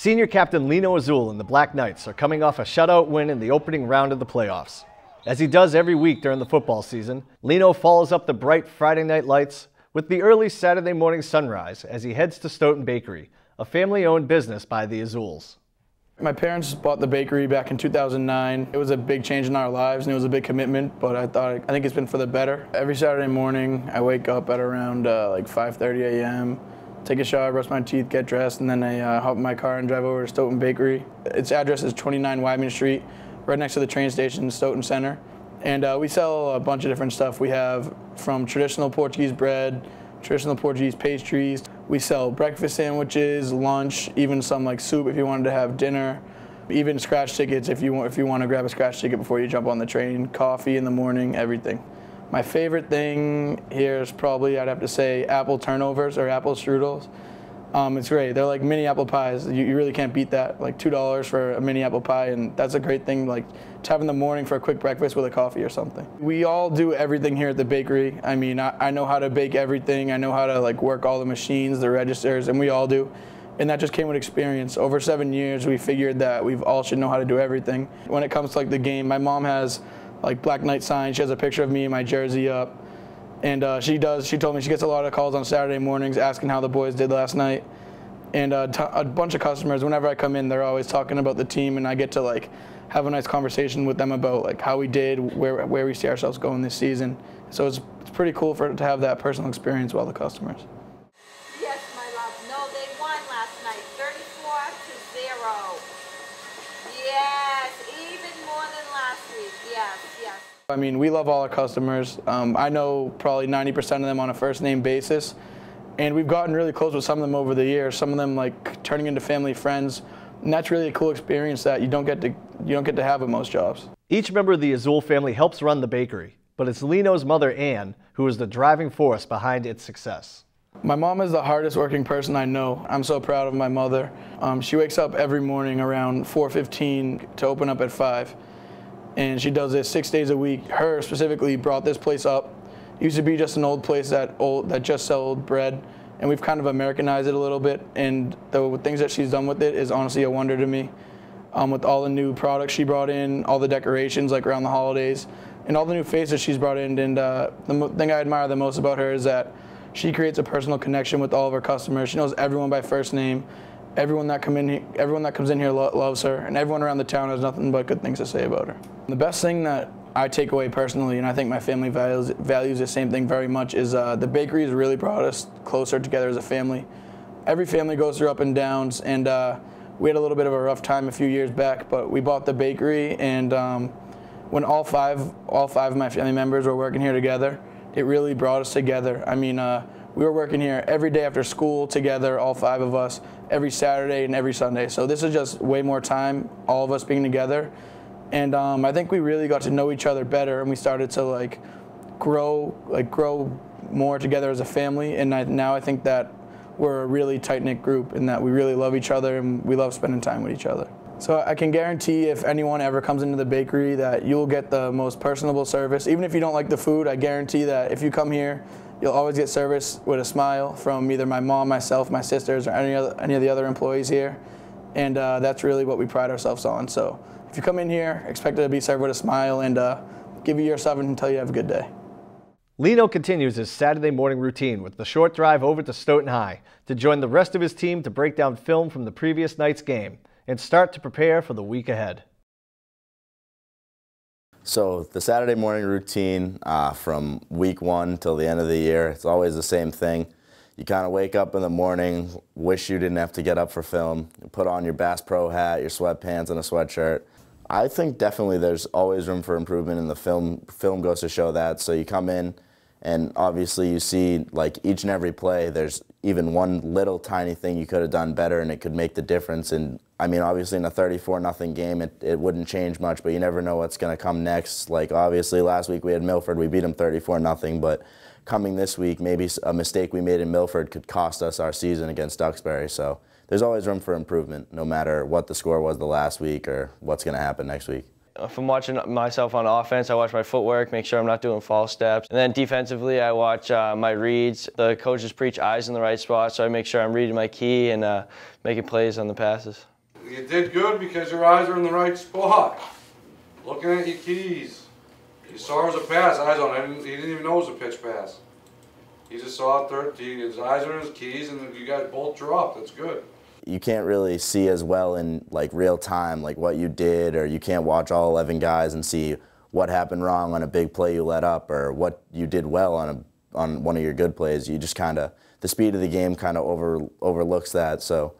Senior captain Lino Azul and the Black Knights are coming off a shutout win in the opening round of the playoffs. As he does every week during the football season, Lino follows up the bright Friday night lights with the early Saturday morning sunrise as he heads to Stoughton Bakery, a family owned business by the Azuls. My parents bought the bakery back in 2009. It was a big change in our lives and it was a big commitment, but I thought I think it's been for the better. Every Saturday morning, I wake up at around uh, like 5:30 a.m., take a shower, brush my teeth, get dressed, and then I uh, hop in my car and drive over to Stoughton Bakery. Its address is 29 Wyman Street, right next to the train station, Stoughton Center. And uh, we sell a bunch of different stuff. We have from traditional Portuguese bread, traditional Portuguese pastries. We sell breakfast sandwiches, lunch, even some like soup if you wanted to have dinner. Even scratch tickets if you want if you want to grab a scratch ticket before you jump on the train. Coffee in the morning, everything. My favorite thing here is probably I'd have to say apple turnovers or apple strudels. Um, it's great. They're like mini apple pies. You, you really can't beat that. Like two dollars for a mini apple pie, and that's a great thing. Like to have in the morning for a quick breakfast with a coffee or something. We all do everything here at the bakery. I mean, I, I know how to bake everything. I know how to like work all the machines, the registers, and we all do. And that just came with experience. Over seven years, we figured that we all should know how to do everything. When it comes to like the game, my mom has like Black Knight sign. She has a picture of me and my jersey up. And uh, she does. She told me she gets a lot of calls on Saturday mornings asking how the boys did last night. And uh, a bunch of customers, whenever I come in, they're always talking about the team, and I get to like have a nice conversation with them about like how we did, where where we see ourselves going this season. So it's, it's pretty cool for to have that personal experience with all the customers. Yes, my love. No, they won last night, 34 to zero. Yes, even more than last week. Yes, yes. I mean, we love all our customers. Um, I know probably 90% of them on a first name basis. And we've gotten really close with some of them over the years, some of them like turning into family friends. And that's really a cool experience that you don't get to you don't get to have with most jobs. Each member of the Azul family helps run the bakery, but it's Lino's mother, Anne, who is the driving force behind its success. My mom is the hardest working person I know. I'm so proud of my mother. Um, she wakes up every morning around 4.15 to open up at 5. And she does this six days a week. Her specifically brought this place up. It used to be just an old place that, old, that just sold bread. And we've kind of Americanized it a little bit. And the things that she's done with it is honestly a wonder to me. Um, with all the new products she brought in, all the decorations like around the holidays, and all the new faces she's brought in. And uh, the thing I admire the most about her is that she creates a personal connection with all of her customers. She knows everyone by first name. Everyone that come in, everyone that comes in here lo loves her, and everyone around the town has nothing but good things to say about her. The best thing that I take away personally, and I think my family values values the same thing very much, is uh, the bakery has really brought us closer together as a family. Every family goes through up and downs, and uh, we had a little bit of a rough time a few years back, but we bought the bakery, and um, when all five all five of my family members were working here together, it really brought us together. I mean, uh, we were working here every day after school together, all five of us, every Saturday and every Sunday. So this is just way more time, all of us being together. And um, I think we really got to know each other better, and we started to like grow, like grow more together as a family. And I, now I think that we're a really tight knit group, and that we really love each other, and we love spending time with each other. So I can guarantee if anyone ever comes into the bakery that you'll get the most personable service. Even if you don't like the food, I guarantee that if you come here, you'll always get service with a smile from either my mom, myself, my sisters, or any, other, any of the other employees here. And uh, that's really what we pride ourselves on. So if you come in here, expect to be served with a smile and uh, give you your seven until you have a good day. Lino continues his Saturday morning routine with the short drive over to Stoughton High to join the rest of his team to break down film from the previous night's game and start to prepare for the week ahead. So the Saturday morning routine uh, from week one till the end of the year, it's always the same thing. You kind of wake up in the morning, wish you didn't have to get up for film, put on your Bass Pro hat, your sweatpants, and a sweatshirt. I think definitely there's always room for improvement, and the film film goes to show that. So you come in, and obviously you see like each and every play, there's even one little tiny thing you could have done better, and it could make the difference. And I mean, obviously in a 34 nothing game, it, it wouldn't change much, but you never know what's going to come next. Like obviously last week we had Milford, we beat them 34 nothing, but coming this week, maybe a mistake we made in Milford could cost us our season against Duxbury. So there's always room for improvement, no matter what the score was the last week or what's going to happen next week. I'm watching myself on offense, I watch my footwork, make sure I'm not doing false steps. And then defensively, I watch uh, my reads. The coaches preach eyes in the right spot, so I make sure I'm reading my key and uh, making plays on the passes. You did good because your eyes are in the right spot. Looking at your keys. You saw it was a pass, eyes on it. He didn't even know it was a pitch pass. He just saw it third. His eyes are in his keys, and you guys both dropped. That's good you can't really see as well in like real time like what you did or you can't watch all 11 guys and see what happened wrong on a big play you let up or what you did well on a on one of your good plays. You just kind of the speed of the game kind of over overlooks that. So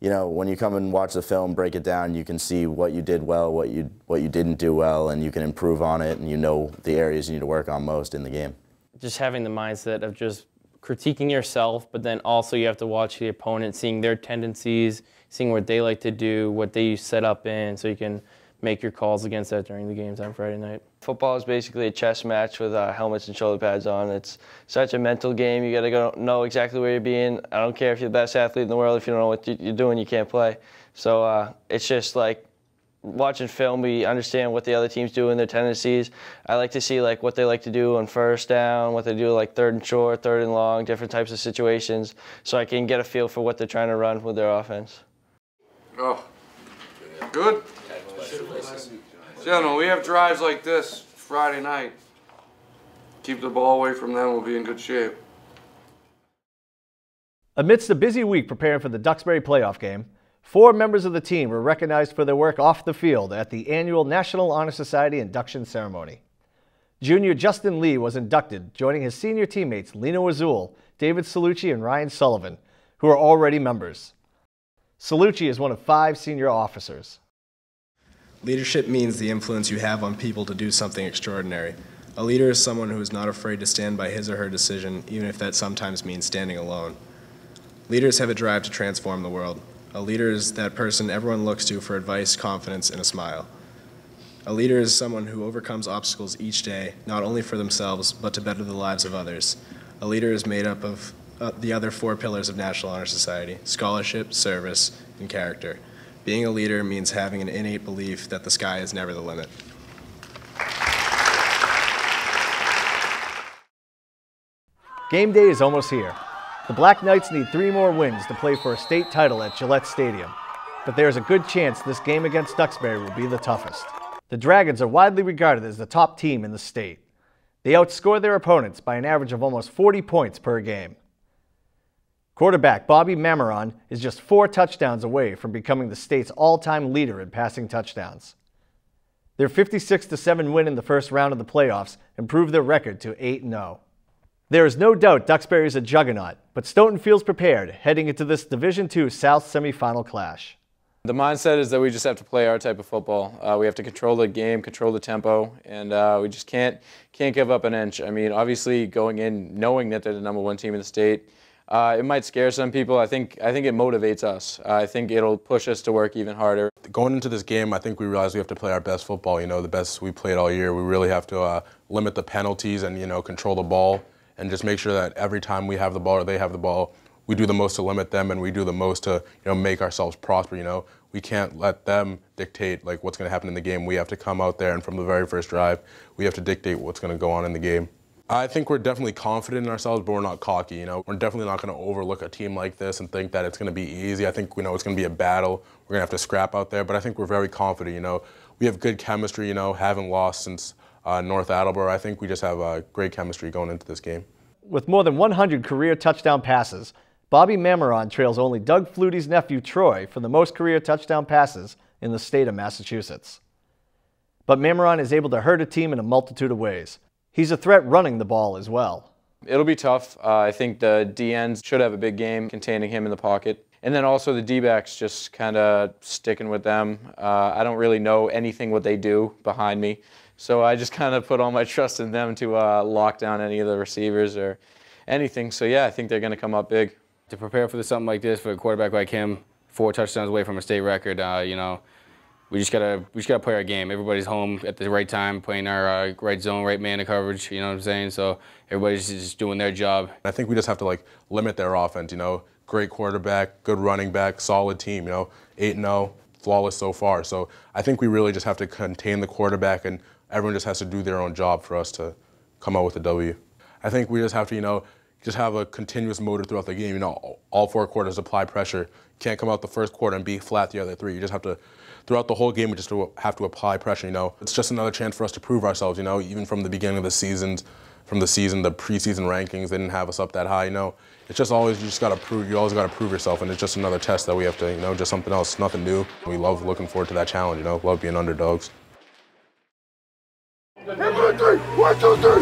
you know when you come and watch the film break it down you can see what you did well what you what you didn't do well and you can improve on it and you know the areas you need to work on most in the game. Just having the mindset of just critiquing yourself, but then also you have to watch the opponent, seeing their tendencies, seeing what they like to do, what they set up in, so you can make your calls against that during the games on Friday night. Football is basically a chess match with uh, helmets and shoulder pads on. It's such a mental game. You got to go know exactly where you're being. I don't care if you're the best athlete in the world. If you don't know what you're doing, you can't play. So uh, it's just like watching film, we understand what the other teams do and their tendencies. I like to see like what they like to do on first down, what they do like third and short, third and long, different types of situations, so I can get a feel for what they're trying to run with their offense. Oh, good. Gentlemen, we have drives like this Friday night. Keep the ball away from them. We'll be in good shape. Amidst a busy week preparing for the Duxbury playoff game, Four members of the team were recognized for their work off the field at the annual National Honor Society induction ceremony. Junior Justin Lee was inducted, joining his senior teammates Lino Azul, David Salucci, and Ryan Sullivan, who are already members. Salucci is one of five senior officers. Leadership means the influence you have on people to do something extraordinary. A leader is someone who is not afraid to stand by his or her decision, even if that sometimes means standing alone. Leaders have a drive to transform the world. A leader is that person everyone looks to for advice, confidence, and a smile. A leader is someone who overcomes obstacles each day, not only for themselves, but to better the lives of others. A leader is made up of uh, the other four pillars of National Honor Society scholarship, service, and character. Being a leader means having an innate belief that the sky is never the limit. Game day is almost here. The Black Knights need three more wins to play for a state title at Gillette Stadium, but there is a good chance this game against Duxbury will be the toughest. The Dragons are widely regarded as the top team in the state. They outscore their opponents by an average of almost 40 points per game. Quarterback Bobby Mameron is just four touchdowns away from becoming the state's all-time leader in passing touchdowns. Their 56-7 win in the first round of the playoffs improved their record to 8-0. There is no doubt Duxbury is a juggernaut, but Stoughton feels prepared heading into this Division II South semifinal clash. The mindset is that we just have to play our type of football. Uh, we have to control the game, control the tempo, and uh, we just can't can't give up an inch. I mean, obviously, going in knowing that they're the number one team in the state, uh, it might scare some people. I think I think it motivates us. I think it'll push us to work even harder. Going into this game, I think we realize we have to play our best football. You know, the best we played all year. We really have to uh, limit the penalties and you know control the ball and just make sure that every time we have the ball or they have the ball, we do the most to limit them and we do the most to you know make ourselves prosper. You know, we can't let them dictate like what's going to happen in the game. We have to come out there and from the very first drive, we have to dictate what's going to go on in the game. I think we're definitely confident in ourselves, but we're not cocky. You know, we're definitely not going to overlook a team like this and think that it's going to be easy. I think we know it's going to be a battle. We're going to have to scrap out there, but I think we're very confident. You know, we have good chemistry. You know, haven't lost since uh, North Attleboro. I think we just have uh, great chemistry going into this game. With more than 100 career touchdown passes, Bobby Mameron trails only Doug Flutie's nephew Troy for the most career touchdown passes in the state of Massachusetts. But Mameron is able to hurt a team in a multitude of ways. He's a threat running the ball as well. It'll be tough. Uh, I think the DNs should have a big game containing him in the pocket. And then also the D-backs just kind of sticking with them. Uh, I don't really know anything what they do behind me. So I just kind of put all my trust in them to uh, lock down any of the receivers or anything. So yeah, I think they're going to come up big. To prepare for something like this for a quarterback like him, four touchdowns away from a state record, uh, you know, we just gotta we just gotta play our game. Everybody's home at the right time, playing our uh, right zone, right man coverage. You know what I'm saying? So everybody's just doing their job. I think we just have to like limit their offense. You know, great quarterback, good running back, solid team. You know, eight and 0 flawless so far. So I think we really just have to contain the quarterback and everyone just has to do their own job for us to come out with a W. I think we just have to, you know, just have a continuous motor throughout the game. You know, all four quarters apply pressure. Can't come out the first quarter and be flat the other three. You just have to, throughout the whole game, we just have to apply pressure. You know, it's just another chance for us to prove ourselves. You know, even from the beginning of the seasons, from the season, the preseason rankings, they didn't have us up that high. You know, it's just always you just got to prove. You always got to prove yourself, and it's just another test that we have to. You know, just something else, nothing new. We love looking forward to that challenge. You know, love being underdogs. Two, three. One, two, three.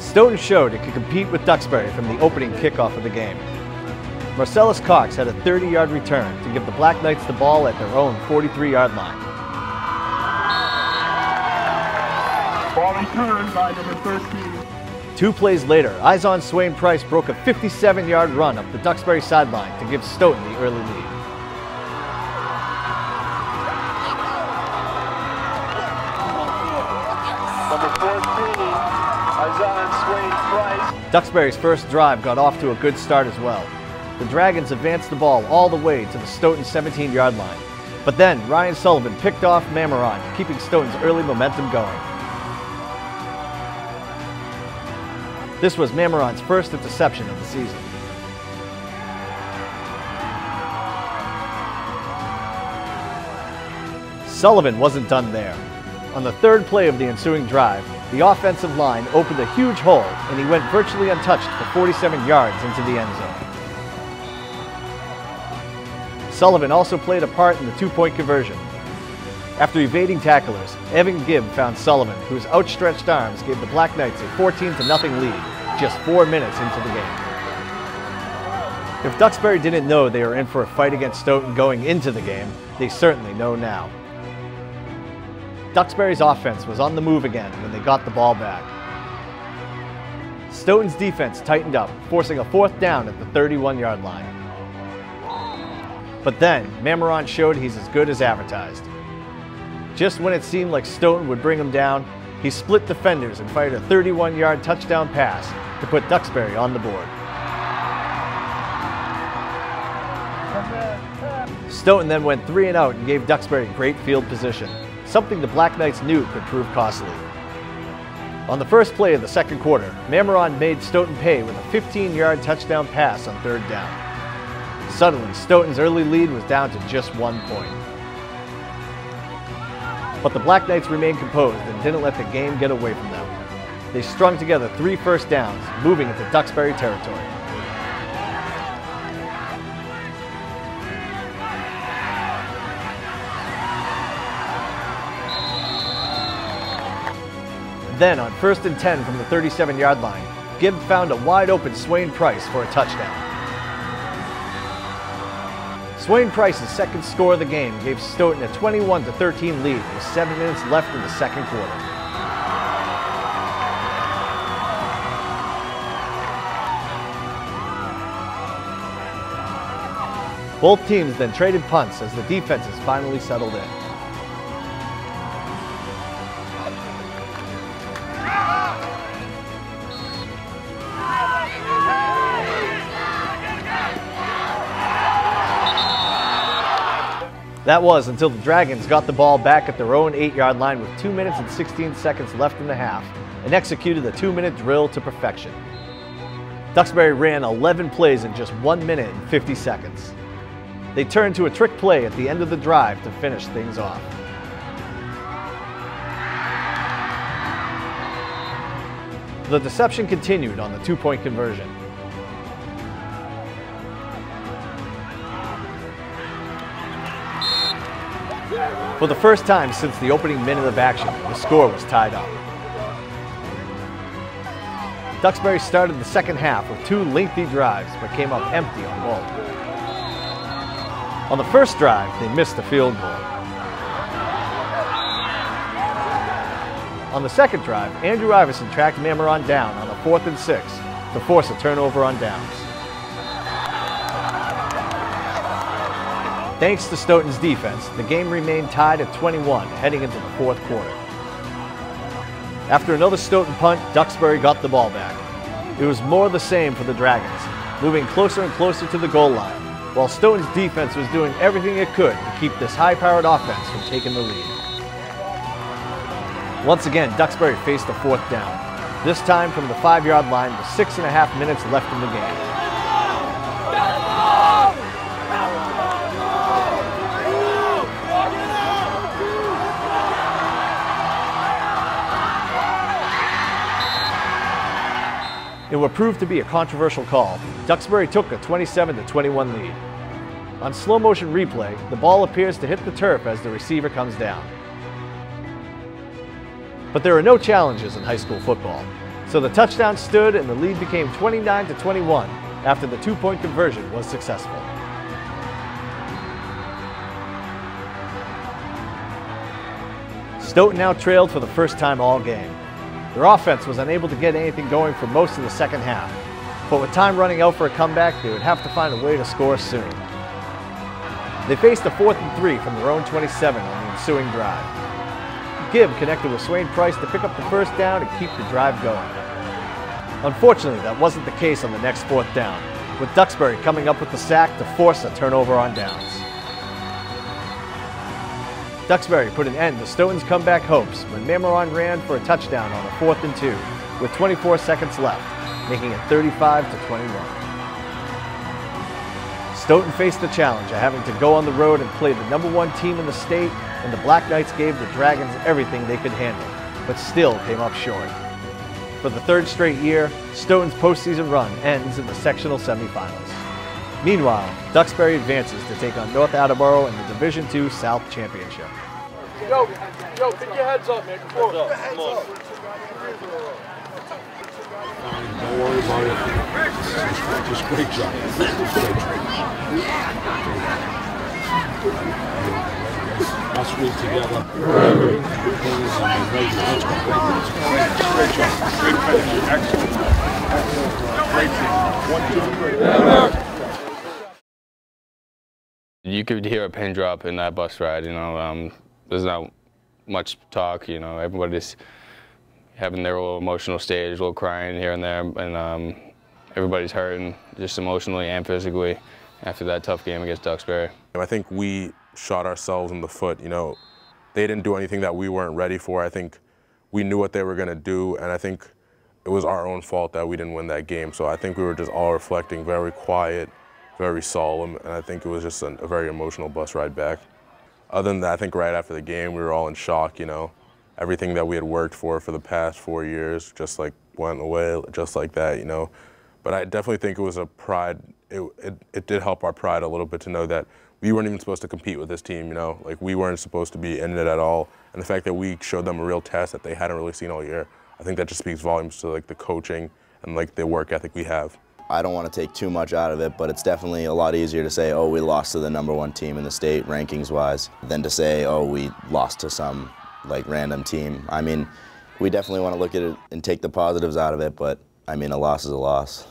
Stoughton showed it could compete with Duxbury from the opening kickoff of the game. Marcellus Cox had a 30-yard return to give the Black Knights the ball at their own 43-yard line. Ball returned by number 13. Two plays later, eyes on Swain Price broke a 57-yard run up the Duxbury sideline to give Stoughton the early lead. Duxbury's first drive got off to a good start as well. The Dragons advanced the ball all the way to the Stoughton 17-yard line. But then Ryan Sullivan picked off Mameron, keeping Stoughton's early momentum going. This was Mameron's first interception of the season. Sullivan wasn't done there. On the third play of the ensuing drive, the offensive line opened a huge hole and he went virtually untouched for 47 yards into the end zone. Sullivan also played a part in the two-point conversion. After evading tacklers, Evan Gibb found Sullivan, whose outstretched arms gave the Black Knights a 14 0 lead just four minutes into the game. If Duxbury didn't know they were in for a fight against Stoughton going into the game, they certainly know now. Duxbury's offense was on the move again when they got the ball back. Stoughton's defense tightened up, forcing a fourth down at the 31-yard line. But then, Mameron showed he's as good as advertised. Just when it seemed like Stoughton would bring him down, he split defenders and fired a 31-yard touchdown pass to put Duxbury on the board. Stoughton then went three and out and gave Duxbury great field position, something the Black Knights knew could prove costly. On the first play of the second quarter, Mameron made Stoughton pay with a 15-yard touchdown pass on third down. Suddenly, Stoughton's early lead was down to just one point. But the Black Knights remained composed and didn't let the game get away from them. They strung together three first downs, moving into Duxbury territory. Then, on first and 10 from the 37 yard line, Gibb found a wide open Swain Price for a touchdown. Swain Price's second score of the game gave Stoughton a 21 13 lead with seven minutes left in the second quarter. Both teams then traded punts as the defenses finally settled in. That was until the Dragons got the ball back at their own 8-yard line with 2 minutes and 16 seconds left in the half and executed a 2-minute drill to perfection. Duxbury ran 11 plays in just 1 minute and 50 seconds. They turned to a trick play at the end of the drive to finish things off. The deception continued on the two-point conversion. For the first time since the opening minute of action, the score was tied up. Duxbury started the second half with two lengthy drives, but came up empty on both. On the first drive, they missed a field goal. On the second drive, Andrew Iverson tracked Mameron down on a fourth and six to force a turnover on downs. Thanks to Stoughton's defense, the game remained tied at 21 heading into the fourth quarter. After another Stoughton punt, Duxbury got the ball back. It was more the same for the Dragons. moving closer and closer to the goal line, while Stoughton's defense was doing everything it could to keep this high-powered offense from taking the lead. Once again, Duxbury faced a fourth down, this time from the five-yard line with six and a half minutes left in the game. It would prove to be a controversial call. Duxbury took a 27-21 lead. On slow motion replay, the ball appears to hit the turf as the receiver comes down. But there are no challenges in high school football, so the touchdown stood and the lead became 29-21 after the two-point conversion was successful. Stoughton now trailed for the first time all game. Their offense was unable to get anything going for most of the second half, but with time running out for a comeback, they would have to find a way to score soon. They faced a fourth and three from their own 27 on the ensuing drive. Gibb connected with Swain Price to pick up the first down and keep the drive going. Unfortunately, that wasn't the case on the next fourth down, with Duxbury coming up with the sack to force a turnover on downs. Duxbury put an end to Stoughton's comeback hopes when Mameron ran for a touchdown on a fourth and two with 24 seconds left, making it 35 to 21. Stoughton faced the challenge of having to go on the road and play the number one team in the state, and the Black Knights gave the Dragons everything they could handle, but still came up short. For the third straight year, Stoughton's postseason run ends in the sectional semifinals. Meanwhile, Duxbury advances to take on North Attleboro in the Division II South Championship. Yo, yo, pick your heads up, man. Come on. Heads up. Come on. Don't worry about it. Just great job. Great job. Us three together. Let's go. Great job. Great finish. Excellent. Excellent. Great team. One, two, three. You could hear a pin drop in that bus ride, you know. Um, there's not much talk, you know. Everybody's having their little emotional stage, a little crying here and there, and um, everybody's hurting, just emotionally and physically, after that tough game against Duxbury. I think we shot ourselves in the foot, you know. They didn't do anything that we weren't ready for. I think we knew what they were going to do, and I think it was our own fault that we didn't win that game. So I think we were just all reflecting very quiet, very solemn, and I think it was just a, a very emotional bus ride back. Other than that, I think right after the game, we were all in shock, you know. Everything that we had worked for for the past four years just like went away, just like that, you know. But I definitely think it was a pride, it, it, it did help our pride a little bit to know that we weren't even supposed to compete with this team, you know. Like we weren't supposed to be in it at all. And the fact that we showed them a real test that they hadn't really seen all year, I think that just speaks volumes to like the coaching and like the work ethic we have. I don't want to take too much out of it, but it's definitely a lot easier to say, oh, we lost to the number one team in the state rankings-wise, than to say, oh, we lost to some like random team. I mean, we definitely want to look at it and take the positives out of it, but I mean, a loss is a loss.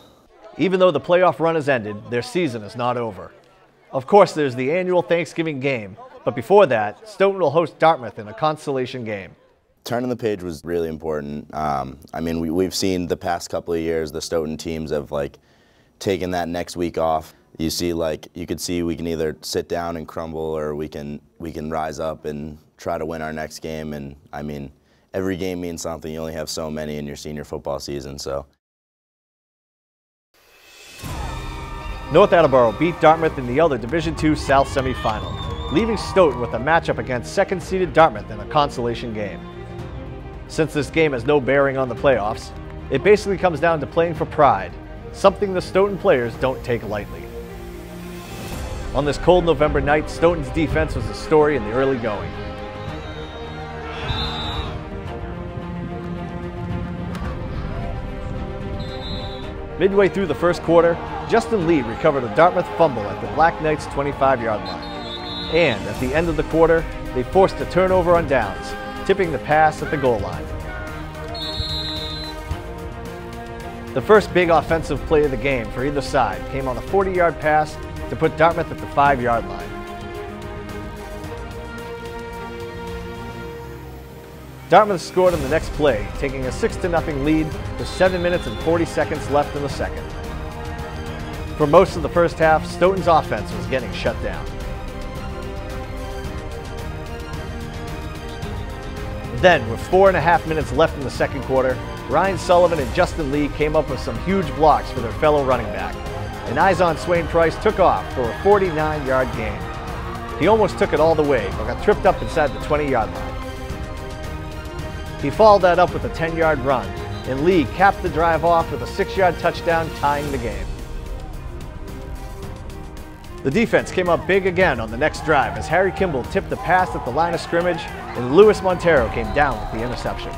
Even though the playoff run has ended, their season is not over. Of course, there's the annual Thanksgiving game, but before that, Stoughton will host Dartmouth in a consolation game. Turning the page was really important. Um, I mean, we, we've seen the past couple of years the Stoughton teams have like taken that next week off. You see, like you could see, we can either sit down and crumble, or we can we can rise up and try to win our next game. And I mean, every game means something. You only have so many in your senior football season, so. North Attleboro beat Dartmouth in the other Division II South semifinal, leaving Stoughton with a matchup against second-seeded Dartmouth in a consolation game. Since this game has no bearing on the playoffs, it basically comes down to playing for pride, something the Stoughton players don't take lightly. On this cold November night, Stoughton's defense was a story in the early going. Midway through the first quarter, Justin Lee recovered a Dartmouth fumble at the Black Knights' 25-yard line. And at the end of the quarter, they forced a turnover on downs, tipping the pass at the goal line. The first big offensive play of the game for either side came on a 40-yard pass to put Dartmouth at the 5-yard line. Dartmouth scored on the next play, taking a 6-0 lead with 7 minutes and 40 seconds left in the second. For most of the first half, Stoughton's offense was getting shut down. Then, with four and a half minutes left in the second quarter, Ryan Sullivan and Justin Lee came up with some huge blocks for their fellow running back. And eyes on Swain Price took off for a 49-yard gain. He almost took it all the way, but got tripped up inside the 20-yard line. He followed that up with a 10-yard run, and Lee capped the drive off with a 6-yard touchdown tying the game. The defense came up big again on the next drive as Harry Kimball tipped the pass at the line of scrimmage and Luis Montero came down with the interception.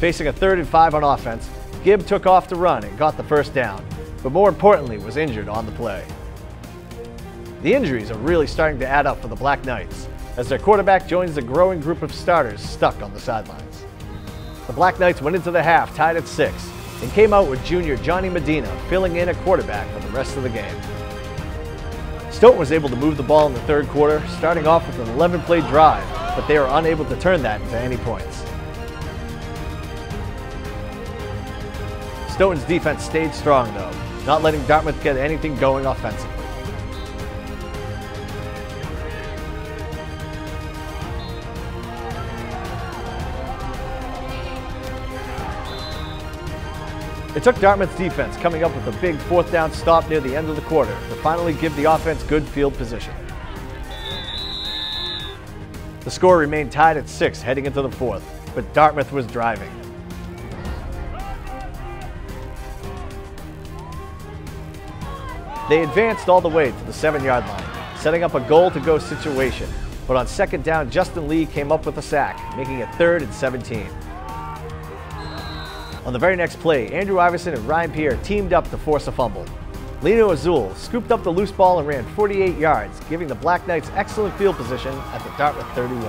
Facing a third and five on offense, Gibb took off to run and got the first down, but more importantly was injured on the play. The injuries are really starting to add up for the Black Knights as their quarterback joins the growing group of starters stuck on the sidelines. The Black Knights went into the half tied at six and came out with junior Johnny Medina filling in at quarterback for the rest of the game. Stoughton was able to move the ball in the third quarter, starting off with an 11-play drive, but they were unable to turn that into any points. Stoughton's defense stayed strong though, not letting Dartmouth get anything going offensively. It took Dartmouth's defense coming up with a big fourth down stop near the end of the quarter to finally give the offense good field position. The score remained tied at six heading into the fourth, but Dartmouth was driving. They advanced all the way to the seven yard line, setting up a goal to go situation. But on second down, Justin Lee came up with a sack, making it third and 17. On the very next play, Andrew Iverson and Ryan Pierre teamed up to force a fumble. Lino Azul scooped up the loose ball and ran 48 yards, giving the Black Knights excellent field position at the Dartmouth 31.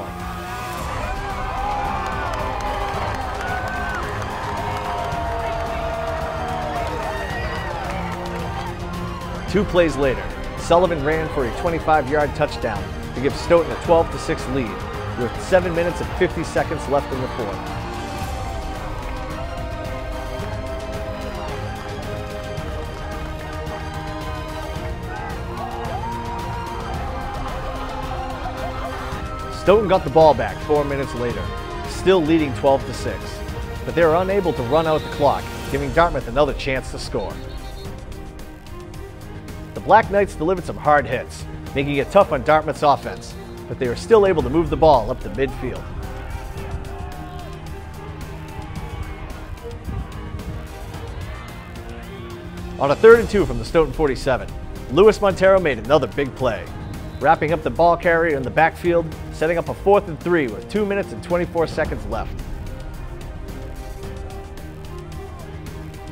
Two plays later, Sullivan ran for a 25-yard touchdown to give Stoughton a 12-6 lead, with 7 minutes and 50 seconds left in the fourth. Stoughton got the ball back four minutes later, still leading 12 to 6, but they were unable to run out the clock, giving Dartmouth another chance to score. The Black Knights delivered some hard hits, making it tough on Dartmouth's offense, but they were still able to move the ball up to midfield. On a third and two from the Stoughton 47, Luis Montero made another big play, wrapping up the ball carrier in the backfield, setting up a fourth and three with two minutes and 24 seconds left.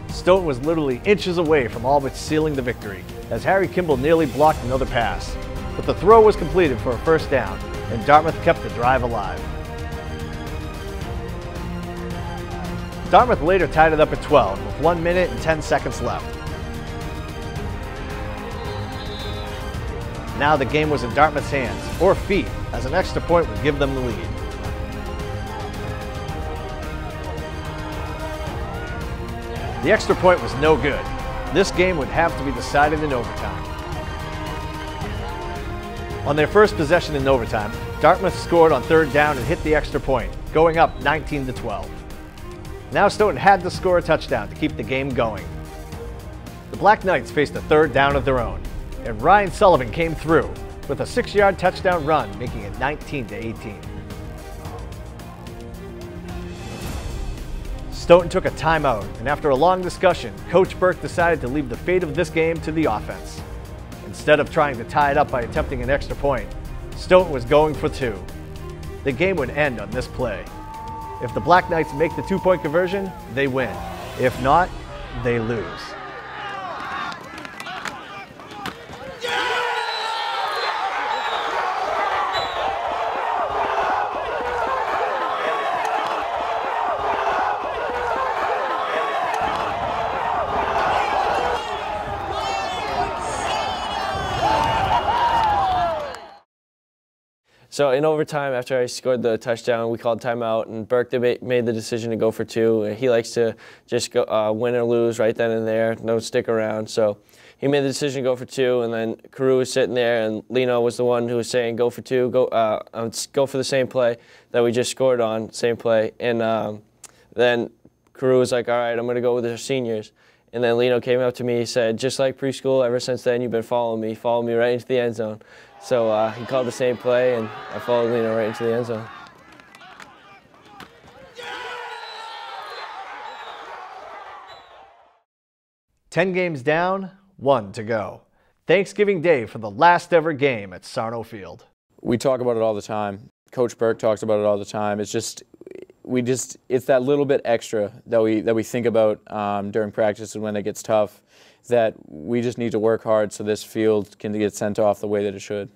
Stoughton was literally inches away from all but sealing the victory, as Harry Kimball nearly blocked another pass. But the throw was completed for a first down, and Dartmouth kept the drive alive. Dartmouth later tied it up at 12 with 1 minute and 10 seconds left. Now the game was in Dartmouth's hands, or feet, as an extra point would give them the lead. The extra point was no good. This game would have to be decided in overtime. On their first possession in overtime, Dartmouth scored on third down and hit the extra point, going up 19 to 12. Now Stoughton had to score a touchdown to keep the game going. The Black Knights faced a third down of their own, and Ryan Sullivan came through with a six-yard touchdown run, making it 19 to 18. Stoughton took a timeout, and after a long discussion, Coach Burke decided to leave the fate of this game to the offense. Instead of trying to tie it up by attempting an extra point, Stoughton was going for two. The game would end on this play. If the Black Knights make the two-point conversion, they win. If not, they lose. So in overtime, after I scored the touchdown, we called timeout, and Burke made the decision to go for two. He likes to just go uh, win or lose right then and there, no stick around. So he made the decision to go for two, and then Carew was sitting there, and Lino was the one who was saying, "Go for two, go, uh, um, go for the same play that we just scored on, same play." And um, then Carew was like, "All right, I'm going to go with the seniors." And then Lino came up to me, he said, "Just like preschool, ever since then you've been following me, follow me right into the end zone." So uh, he called the same play, and I followed Lino right into the end zone. Ten games down, one to go. Thanksgiving Day for the last ever game at Sarno Field. We talk about it all the time. Coach Burke talks about it all the time. It's just we just it's that little bit extra that we that we think about um, during practice and when it gets tough that we just need to work hard so this field can get sent off the way that it should.